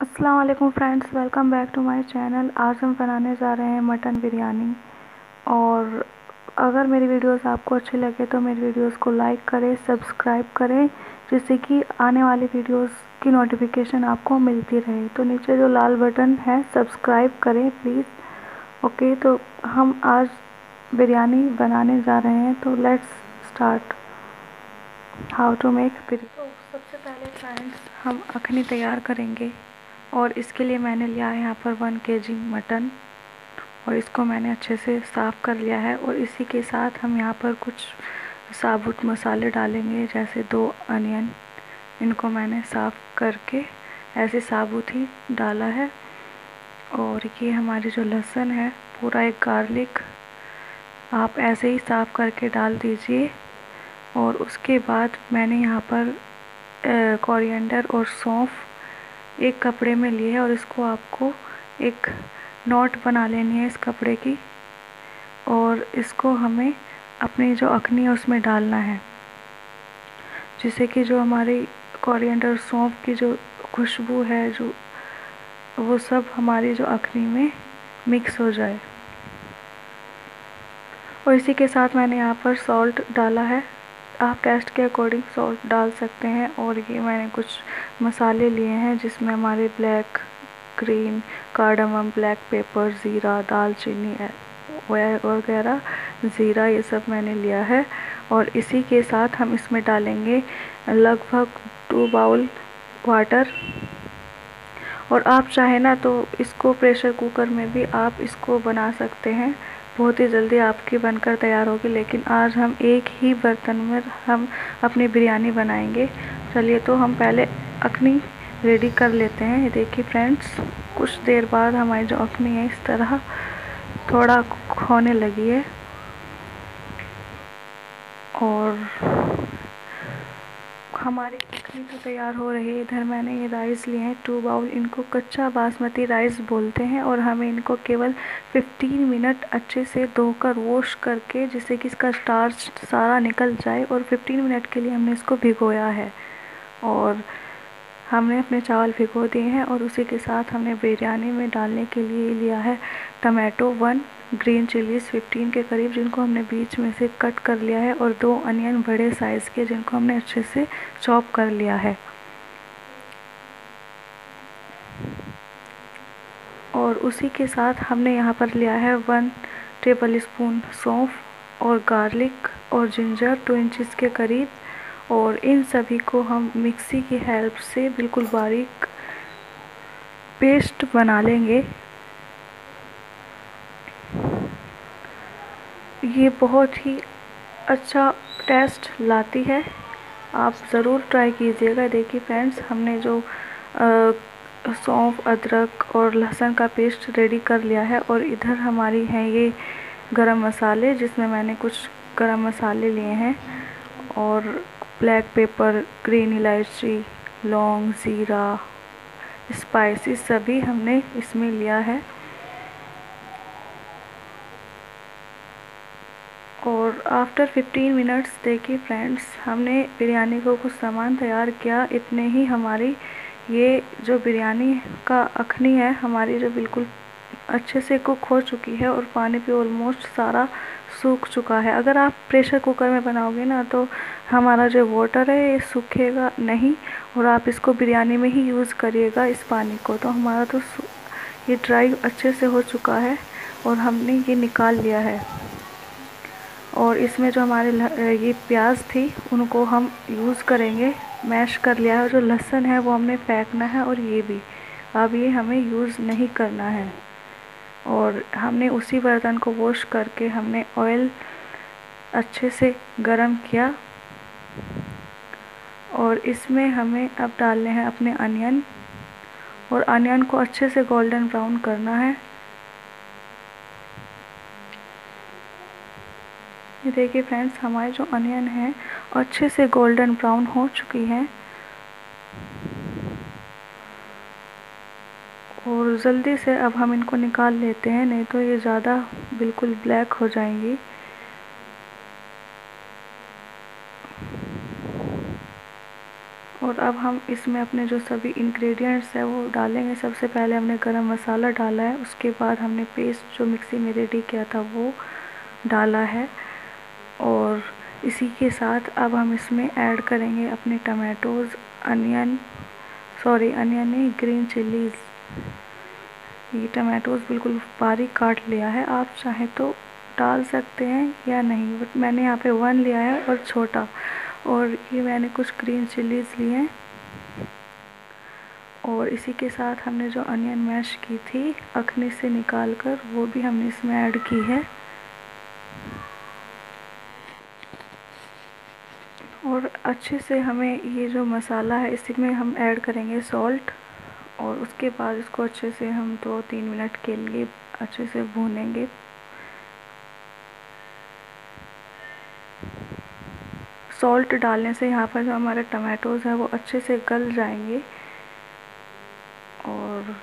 वालेकुम friends, welcome back to my channel. आज हम बनाने जा रहे हैं मटन बिरयानी। और अगर मेरी वीडियोस आपको अच्छी लगे तो मेरी वीडियोस को लाइक करें, सब्सक्राइब करें, जिससे कि आने वाली वीडियोस की नोटिफिकेशन आपको मिलती रहे। तो नीचे जो लाल बटन है, सब्सक्राइब करें प्लीज़। ओके तो हम आज बिरयानी बनाने जा रहे हैं। तो let's start. How to make biryani. तो सबसे पहले फ्रेंड्स, हम अखनी तैयार करेंगे। और इसके लिए मैंने लिया है यहाँ पर वन के जी मटन और इसको मैंने अच्छे से साफ़ कर लिया है और इसी के साथ हम यहाँ पर कुछ साबुत मसाले डालेंगे, जैसे दो अनियन इनको मैंने साफ़ करके ऐसे साबुत ही डाला है और ये हमारी जो लहसुन है, पूरा एक गार्लिक आप ऐसे ही साफ़ करके डाल दीजिए और उसके बाद मैंने यहाँ पर कोरिएंडर और सौंफ एक कपड़े में लिए और इसको आपको एक नॉट बना लेनी है इस कपड़े की। और इसको हमें अपनी जो अखनी है उसमें डालना है। जिससे कि जो हमारी कोरिएंडर सौंफ की जो खुशबू है, जो वो सब हमारी जो अखनी में मिक्स हो जाए। और इसी के साथ मैंने यहाँ पर सॉल्ट डाला है। आप टेस्ट के अकॉर्डिंग सॉल्ट डाल सकते हैं और ये मैंने कुछ मसाले लिए हैं, जिसमें हमारे black green cardamom black pepper ज़ीरा, दालचीनी वगैरह, ज़ीरा ये सब मैंने लिया है। और इसी के साथ हम इसमें डालेंगे लगभग टू बाउल वाटर और आप चाहें ना तो इसको प्रेशर कुकर में भी आप इसको बना सकते हैं। बहुत ही जल्दी आपकी बनकर तैयार होगी, लेकिन आज हम एक ही बर्तन में हम अपनी बिरयानी बनाएँगे। चलिए तो हम पहले अखनी रेडी कर लेते हैं। देखिए फ्रेंड्स कुछ देर बाद हमारी जो अखनी है, इस तरह थोड़ा खोने लगी है। और हमारी चटनी तो तैयार हो रही है। इधर मैंने ये राइस लिए हैं टू बाउल इनको कच्चा बासमती राइस बोलते हैं और हमें इनको केवल 15 मिनट अच्छे से धोकर वॉश करके, जिससे कि इसका स्टार्च सारा निकल जाए और 15 मिनट के लिए हमने इसको भिगोया है। और हमने अपने चावल भिगो दिए हैं और उसी के साथ हमने बिरयानी में डालने के लिए लिया है टमाटो, वन ग्रीन चिलीज़ 15 के करीब, जिनको हमने बीच में से कट कर लिया है और दो अनियन बड़े साइज़ के, जिनको हमने अच्छे से चॉप कर लिया है। और उसी के साथ हमने यहाँ पर लिया है वन टेबल स्पून सौंफ और गार्लिक और जिंजर टू इंचज़ के करीब। और इन सभी को हम मिक्सी की हेल्प से बिल्कुल बारीक पेस्ट बना लेंगे। ये बहुत ही अच्छा टेस्ट लाती है। आप ज़रूर ट्राई कीजिएगा। देखिए फ्रेंड्स, हमने जो सौंफ, अदरक और लहसुन का पेस्ट रेडी कर लिया है और इधर हमारी हैं ये गरम मसाले, जिसमें मैंने कुछ गरम मसाले लिए हैं। और ब्लैक पेपर, ग्रीन इलायची, लौंग, ज़ीरा स्पाइसी सभी हमने इसमें लिया है। और आफ्टर 15 मिनट्स देखिए फ्रेंड्स हमने बिरयानी को कुछ सामान तैयार किया। इतने ही हमारी ये जो बिरयानी का अखनी है, हमारी जो बिल्कुल अच्छे से कुक हो चुकी है और पानी भी ऑलमोस्ट सारा सूख चुका है। अगर आप प्रेशर कुकर में बनाओगे ना तो हमारा जो वाटर है, ये सूखेगा नहीं और आप इसको बिरयानी में ही यूज़ करिएगा इस पानी को। तो हमारा तो ये ड्राई अच्छे से हो चुका है और हमने ये निकाल लिया है। और इसमें जो हमारे ये प्याज थी, उनको हम यूज़ करेंगे। मैश कर लिया है और जो लहसुन है, वो हमने फेंकना है और ये भी। अब ये हमें यूज़ नहीं करना है। और हमने उसी बर्तन को वॉश करके हमने ऑयल अच्छे से गरम किया। और इसमें हमें अब डालने हैं अपने अनियन और अनियन को अच्छे से गोल्डन ब्राउन करना है। ये देखिए फ्रेंड्स हमारे जो अनियन है, अच्छे से गोल्डन ब्राउन हो चुकी है। और जल्दी से अब हम इनको निकाल लेते हैं, नहीं तो ये ज़्यादा बिल्कुल ब्लैक हो जाएँगी। और अब हम इसमें अपने जो सभी इंग्रेडिएंट्स है, वो डालेंगे। सबसे पहले हमने गरम मसाला डाला है, उसके बाद हमने पेस्ट जो मिक्सी में रेडी किया था, वो डाला है। और इसी के साथ अब हम इसमें ऐड करेंगे अपने टमाटोज़ अनियन सॉरी अनियन नहीं ग्रीन चिल्लीज़ ये टमाटोज़ बिल्कुल बारीक काट लिया है। आप चाहें तो डाल सकते हैं या नहीं, बट मैंने यहाँ पे वन लिया है और छोटा। और ये मैंने कुछ ग्रीन चिल्लीज़ लिए हैं। और इसी के साथ हमने जो अनियन मैश की थी, अखनी से निकाल कर वो भी हमने इसमें ऐड की है। और अच्छे से हमें ये जो मसाला है इसी में हम ऐड करेंगे सॉल्ट। और उसके बाद इसको अच्छे से हम दो तीन मिनट के लिए अच्छे से भूनेंगे। सॉल्ट डालने से यहाँ पर जो हमारे टमाटोज़ हैं वो अच्छे से गल जाएँगे। और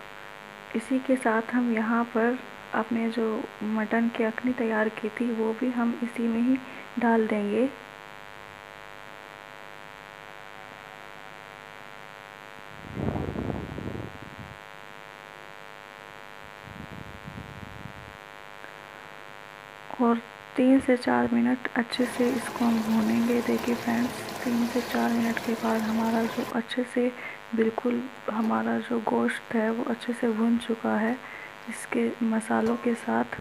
इसी के साथ हम यहाँ पर अपने जो मटन की अखनी तैयार की थी वो भी हम इसी में ही डाल देंगे और तीन से चार मिनट अच्छे से इसको हम भूनेंगे। देखिए फ्रेंड्स तीन से चार मिनट के बाद हमारा जो अच्छे से बिल्कुल हमारा जो गोश्त है, वो अच्छे से भुन चुका है। इसके मसालों के साथ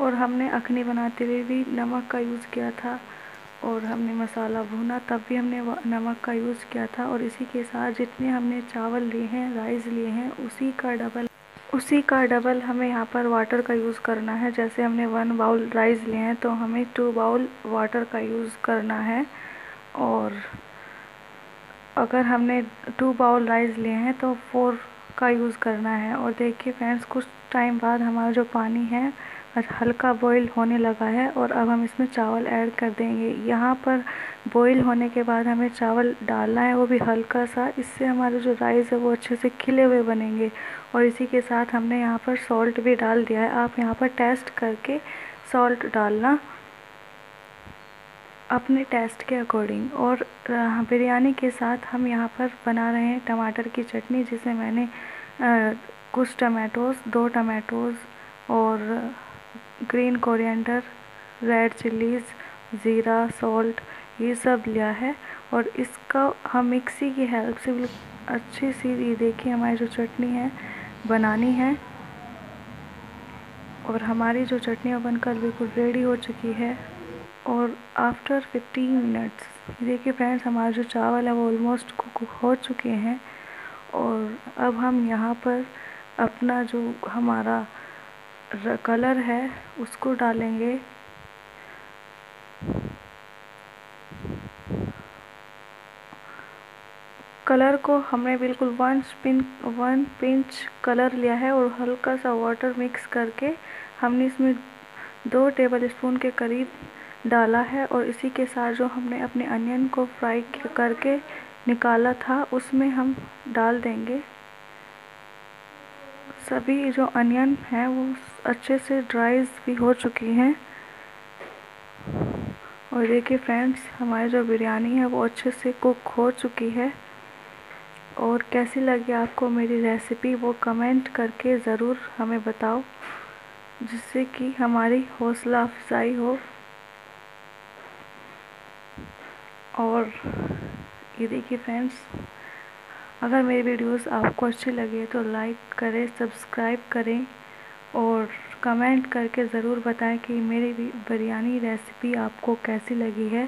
और हमने अखनी बनाते हुए भी नमक का यूज़ किया था। और हमने मसाला भुना, तब भी हमने नमक का यूज़ किया था और इसी के साथ जितने हमने चावल लिए हैं, राइस लिए हैं, उसी का डबल, उसी का डबल हमें यहाँ पर वाटर का यूज़ करना है। जैसे हमने वन बाउल राइस लिए हैं तो हमें टू बाउल वाटर का यूज़ करना है। और अगर हमने टू बाउल राइस लिए हैं तो फोर का यूज़ करना है। और देखिए फ्रेंड्स, कुछ टाइम बाद हमारा जो पानी है हल्का बॉईल होने लगा है और अब हम इसमें चावल ऐड कर देंगे। यहाँ पर बॉईल होने के बाद हमें चावल डालना है, वो भी हल्का सा। इससे हमारे जो राइस है वो अच्छे से खिले हुए बनेंगे और इसी के साथ हमने यहाँ पर सॉल्ट भी डाल दिया है। आप यहाँ पर टेस्ट करके सॉल्ट डालना अपने टेस्ट के अकॉर्डिंग और बिरयानी के साथ हम यहाँ पर बना रहे हैं टमाटर की चटनी, जिसमें मैंने कुछ टमाटोज़ दो टमाटोज़ और ग्रीन कोरिएंडर, रेड चिल्लीज़ ज़ीरा, सॉल्ट, ये सब लिया है। और इसका हम मिक्सी की हेल्प से बिल्कुल अच्छी सी ये देखिए हमारी जो चटनी है, बनानी है। और हमारी जो चटनी बनकर बिल्कुल रेडी हो चुकी है। और आफ्टर 15 मिनट्स देखिए फ्रेंड्स हमारे जो चावल है वो ऑलमोस्ट कुक हो चुके हैं। और अब हम यहाँ पर अपना जो हमारा कलर है, उसको डालेंगे। कलर को हमने बिल्कुल one spin one pinch colour लिया है और हल्का सा वाटर मिक्स करके हमने इसमें दो टेबल स्पून के करीब डाला है और इसी के साथ जो हमने अपने अनियन को फ्राई करके निकाला था, उसमें हम डाल देंगे। सभी जो अनियन हैं, वो अच्छे से ड्राइज भी हो चुकी हैं। और देखिए फ्रेंड्स हमारी जो बिरयानी है, वो अच्छे से कुक हो चुकी है। और कैसी लगी आपको मेरी रेसिपी वो कमेंट करके ज़रूर हमें बताओ, जिससे कि हमारी हौसला अफजाई हो। और ये देखिए फ्रेंड्स अगर मेरी वीडियोस आपको अच्छी लगे तो लाइक करें, सब्सक्राइब करें और कमेंट करके ज़रूर बताएँ कि मेरी बिरयानी रेसिपी आपको कैसी लगी है।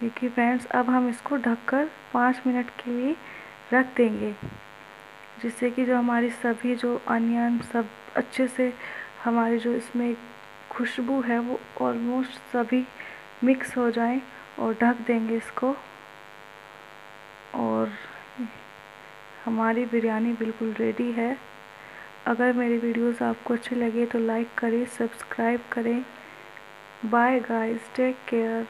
देखिए फ्रेंड्स, अब हम इसको ढककर पाँच मिनट के लिए रख देंगे, जिससे कि जो हमारी सभी जो अनियन सब अच्छे से हमारी जो इसमें खुशबू है वो ऑलमोस्ट सभी मिक्स हो जाए और ढक देंगे इसको। और हमारी बिरयानी बिल्कुल रेडी है। अगर मेरी वीडियोस आपको अच्छी लगे तो लाइक करें सब्सक्राइब करें। Bye guys take care